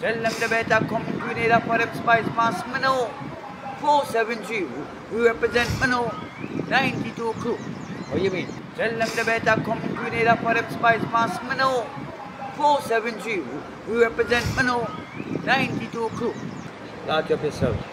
Tell them the better come Grenada for them spice mask, me 473, we represent, Mano 92 crew. What you mean? Tell them the better come Grenada for them Spicemas, me 473, we represent, Mano 92 crew. Start up yourself.